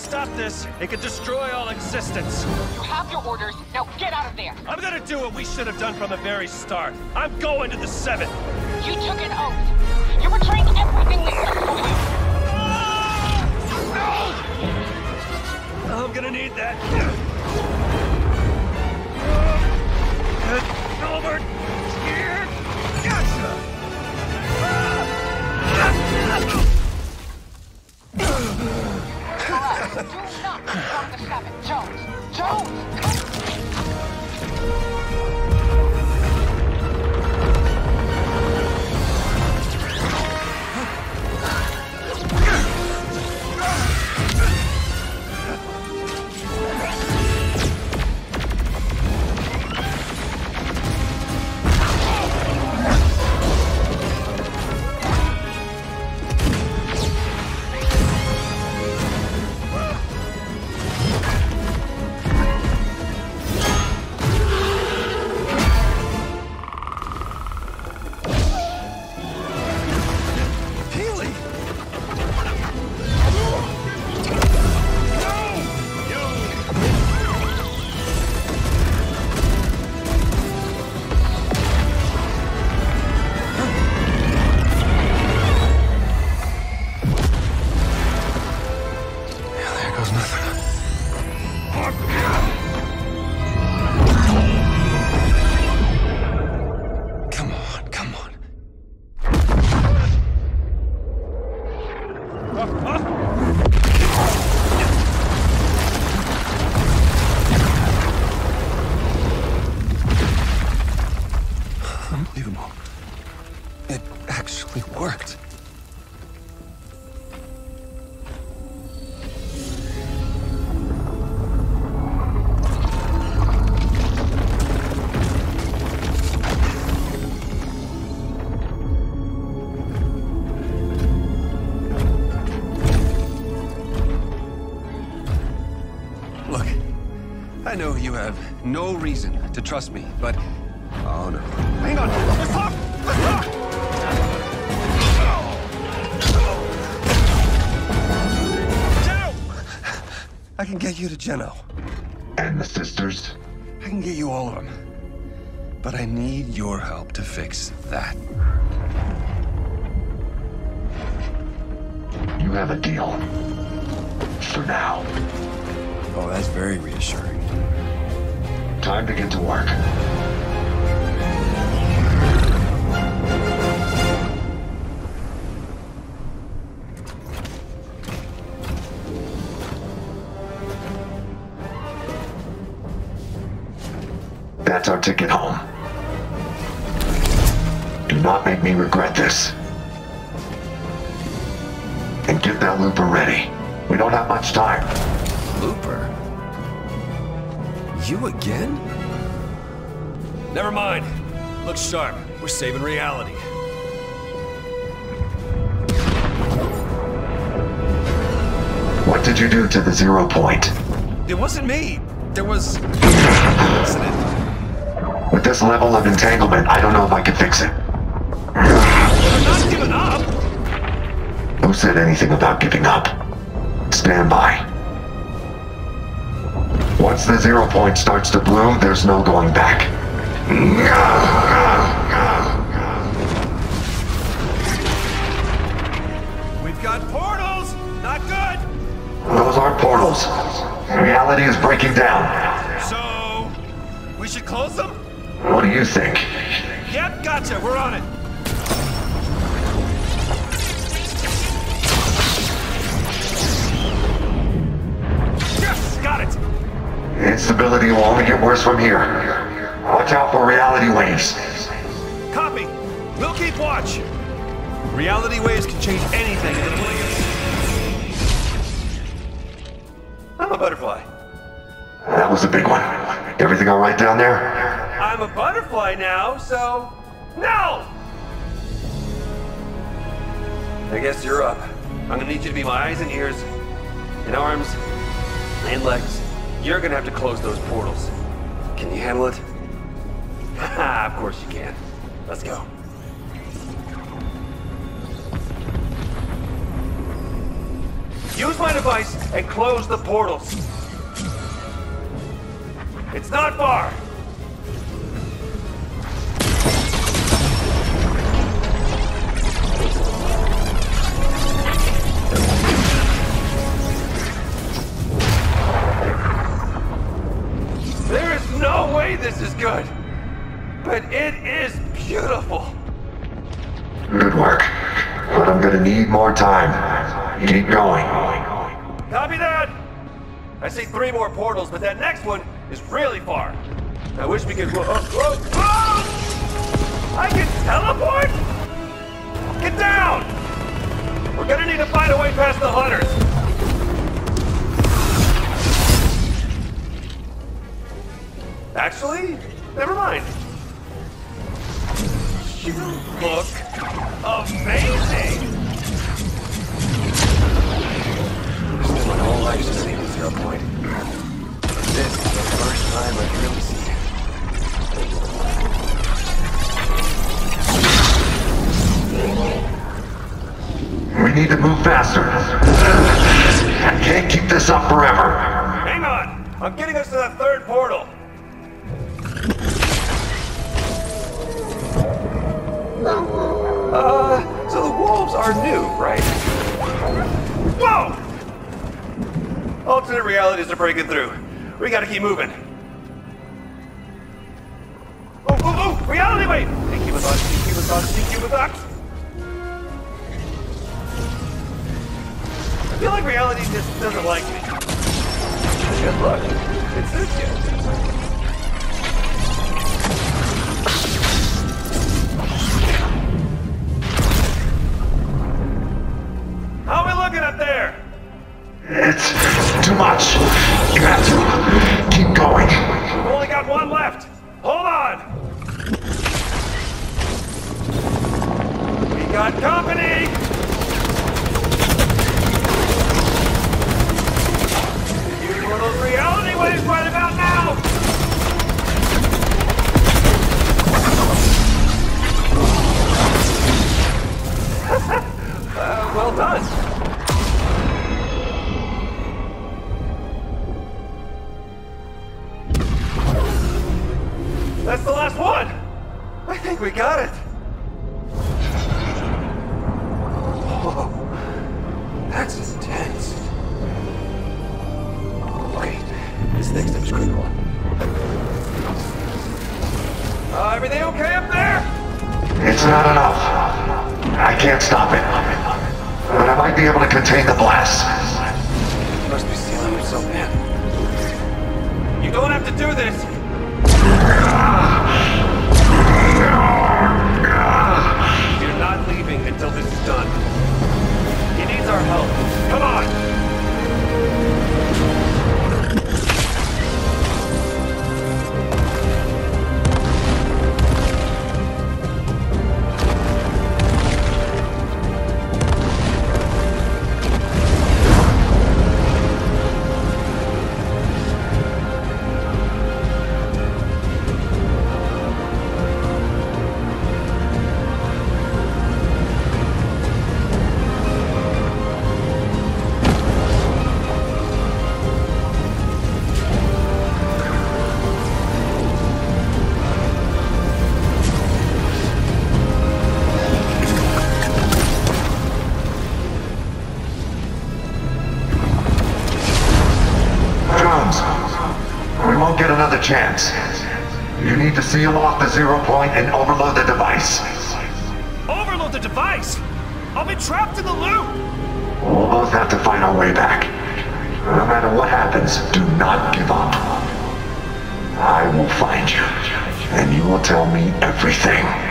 stop this, it could destroy all existence. You have your orders. Now get out of there. I'm gonna do what we should have done from the very start. I'm going to the Seventh. You took an oath. You're betraying everything we stood Come on, know you have no reason to trust me, but... Oh, no. Hang on! Let's talk! Let's talk! I can get you to Geno. And the sisters? I can get you all of them. But I need your help to fix that. You have a deal. For now. Oh, that's very reassuring. Time to get to work. That's our ticket home. Do not make me regret this. And get that looper ready. We don't have much time. Looper? You again? Never mind. Look sharp. We're saving reality. What did you do to the zero point? It wasn't me. There was... accident. With this level of entanglement, I don't know if I can fix it. I'm not giving up. Who said anything about giving up? Stand by. Once the zero point starts to bloom, there's no going back. We've got portals. Not good. Those aren't portals. Reality is breaking down. So, we should close them? What do you think? Yep, gotcha. We're on it. Yes, got it. Instability will only get worse from here. Watch out for reality waves. Copy. We'll keep watch. Reality waves can change anything in the blink I'm a butterfly. That was a big one. Everything all right down there? I'm a butterfly now, so no. I guess you're up. I'm gonna need you to be my eyes and ears, and arms, and legs. You're gonna have to close those portals. Can you handle it? Of course you can. Let's go. Use my device and close the portals. It's not far. Keep going. Copy that! I see three more portals, but that next one is really far. I wish we could. Whoa, whoa, whoa! I can teleport? Get down! We're gonna need to find a way past the hunters. Actually, never mind. You look amazing! Spent my whole life just seeing zero point. This is the first time I've really seen it. We need to move faster. I can't keep this up forever. Hang on! I'm getting us to that third portal. Uh, so the wolves are new, right? Whoa! Alternate realities are breaking through. We gotta keep moving. Oh, oh, oh! Reality wave! Sneaky with us, sneaky with us, sneaky with us! I feel like reality just doesn't like me. Good luck. It suits you. That's the last one! I think we got it! Whoa. That's intense. Okay, this next step is critical. Uh, everything okay up there? It's not enough. I can't stop it. But I might be able to contain the blast. You must be sealing yourself in. You don't have to do this! Until this is done. He needs our help. Come on! Another chance. You need to seal off the zero point and overload the device. Overload the device! I'll be trapped in the loop! We'll both have to find our way back. No matter what happens, do not give up. I will find you, and you will tell me everything.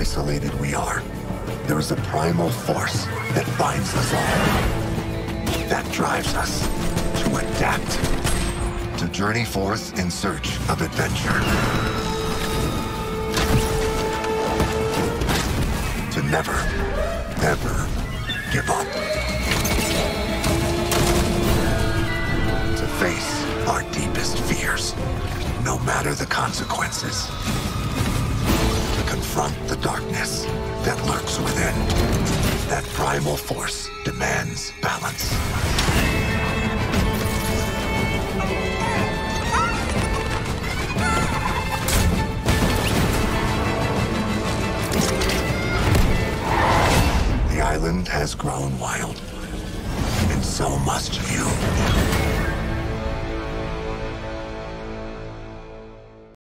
Isolated we are, there is a primal force that binds us all. That drives us to adapt. To journey forth in search of adventure. To never, ever give up. To face our deepest fears, no matter the consequences. Confront the darkness that lurks within. That primal force demands balance.